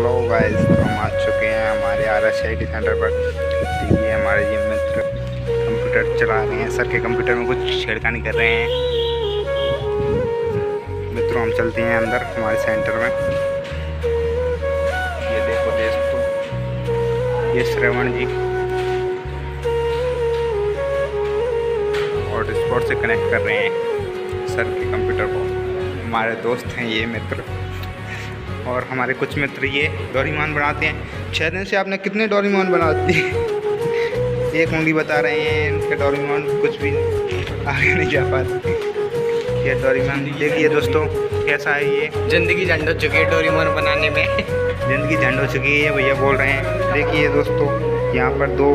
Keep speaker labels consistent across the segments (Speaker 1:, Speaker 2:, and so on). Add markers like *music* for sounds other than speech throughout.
Speaker 1: Hello guys तो हम आ चुके हैं हमारे R S I T centre पर देखिए हमारे ये मित्र कंप्यूटर चला रहे हैं। सर के कंप्यूटर में कुछ छेड़खानी कर रहे हैं। मित्रों, हम चलते हैं अंदर हमारे सेंटर में। ये देखो दोस्तों, ये श्रवण जी। और स्पॉट से कनेक्ट कर रहे हैं सर के कंप्यूटर को। हमारे दोस्त हैं ये मित्र। और हमारे कुछ मित्र ये डोरीमान बनाते हैं। छः दिन से आपने कितने डोरीमान बना दिए? एक उंगली बता रहे हैं इनके डोरीमान कुछ भी आगे नहीं जा पाते। ये डोरीमान देखिए दोस्तों कैसा है ये।
Speaker 2: ज़िंदगी झंड हो चुकी है डोरीमान बनाने में।
Speaker 1: ज़िंदगी झंड हो चुकी है भैया बोल रहे हैं। देखिए दोस्तों यहाँ पर दो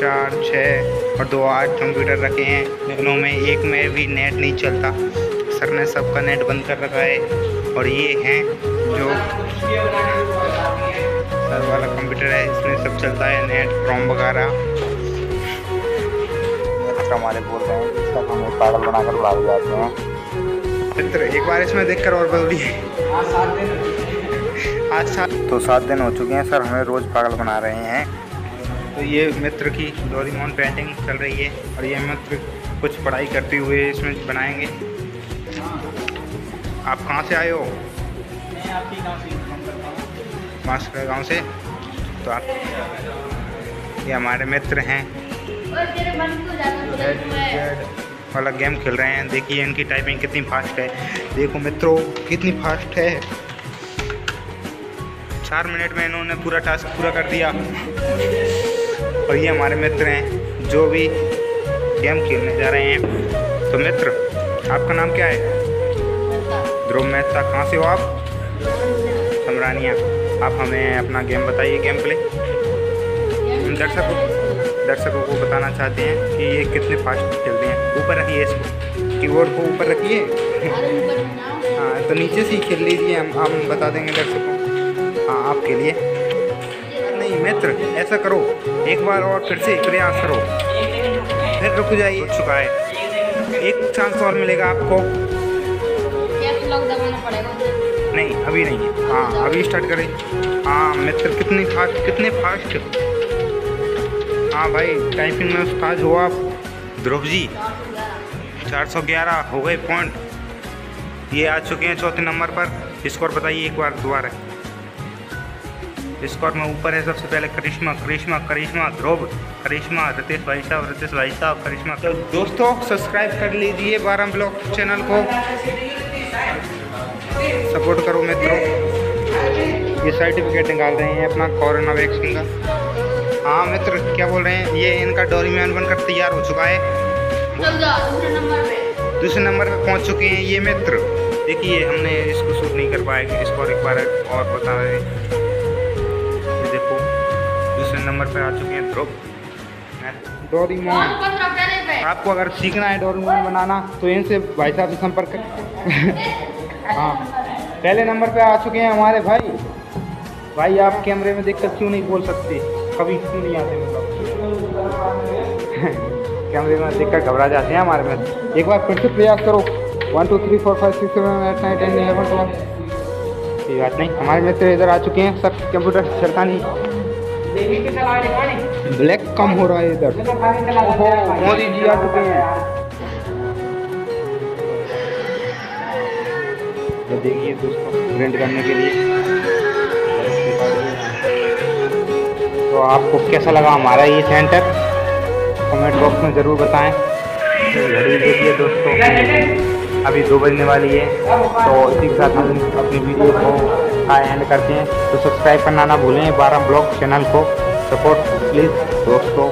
Speaker 1: चार छः और दो आठ कंप्यूटर रखे हैं। दोनों में एक में भी नेट नहीं चलता। सर ने सबका नेट बंद कर रखा है और ये हैं जो सर वाला कंप्यूटर है इसमें सब चलता है नेट क्रोम वगैरह। हमारे बोल रहे हैं इसका हमें पागल बनाकर बुला जाते हैं। मित्र एक बार इसमें देखकर और बोलिए आज सात तो सात दिन हो चुके हैं सर हमें रोज़ पागल बना रहे हैं। तो ये मित्र की डोरीमोन पेंटिंग चल रही है और ये मित्र कुछ पढ़ाई करते हुए इसमें बनाएँगे। आप कहाँ से आए हो? मास्टर गाँव से? तो आप ये हमारे मित्र हैं। वाला गेम खेल रहे हैं। देखिए इनकी टाइपिंग कितनी फास्ट है। देखो मित्रों कितनी फास्ट है। चार मिनट में इन्होंने पूरा टास्क पूरा कर दिया। और ये हमारे मित्र हैं जो भी गेम खेलने जा रहे हैं। तो मित्र आपका नाम क्या है? ध्रुव मेहता। कहाँ से हो आप? समरानिया। आप हमें अपना गेम बताइए, गेम प्ले। हम दर्शकों दर्शकों को बताना चाहते हैं कि ये कितने फास्ट खेलते हैं। ऊपर रखिए इसको। कीबोर्ड को ऊपर रखिए। हाँ तो नीचे से ही खेल लीजिए। हम हम बता देंगे दर्शकों हाँ आपके लिए नहीं, मित्र, ऐसा करो। एक बार और फिर से प्रयास करो। फिर रुक जाइए। चुका है। एक चांस और मिलेगा आपको। नहीं अभी नहीं है। हाँ अभी स्टार्ट करें। हाँ मित्र कितनी फास्ट कितने फास्ट हाँ भाई टाइपिंग में उस्ताद हो आप। ध्रुव जी 411 हो गए पॉइंट ये आ चुके हैं चौथे नंबर पर। स्कोर बताइए एक बार दोबारा। स्कोर में ऊपर है सबसे पहले करिश्मा करिश्मा करिश्मा ध्रुव करिश्मा रितेश भाई साहब रितेश भाई साहब करिश्मा। तो दोस्तों सब्सक्राइब कर लीजिए बारह ब्लॉग चैनल को। सपोर्ट करो मित्रों। ये सर्टिफिकेट निकाल रहे हैं अपना कोरोना वैक्सीन का। हाँ मित्र क्या बोल रहे हैं? ये इनका डोरीमैन बनकर तैयार हो चुका है। दूसरे नंबर पर पहुँच चुके हैं ये मित्र। देखिए हमने इसको शूट नहीं कर पाए इसको एक बार और बता रहे देखो दूसरे नंबर पे आ चुके हैं ध्रुव डोरीमोन आपको अगर सीखना है डोरीमोन बनाना तो इनसे भाई साहब से संपर्क *laughs* हाँ। पहले नंबर पे आ चुके हैं हमारे भाई। भाई आप कैमरे में देखकर क्यों नहीं बोल सकते? कभी क्यों नहीं आते मतलब? *laughs* कैमरे में देखकर घबरा जाते हैं हमारे में। एक बार फिर से प्रयास करो। One two three four five six seven eight nine ten eleven twelve कोई बात नहीं। हमारे मित्र इधर आ चुके हैं, सब कंप्यूटर चलता नहीं। ब्लैक कम हो रहा है इधर। मोदी जी आ चुके हैं। ये देखिए दोस्तों प्रिंट करने के लिए। तो आपको कैसा लगा हमारा ये सेंटर कमेंट बॉक्स में ज़रूर बताएँ। घड़ी देखिए दोस्तों। अभी दो बजने वाली है तो इसी के साथ हम अपनी वीडियो को का एंड करते हैं। तो सब्सक्राइब करना ना भूलें, बारह ब्लॉग चैनल को सपोर्ट प्लीज़ दोस्तों।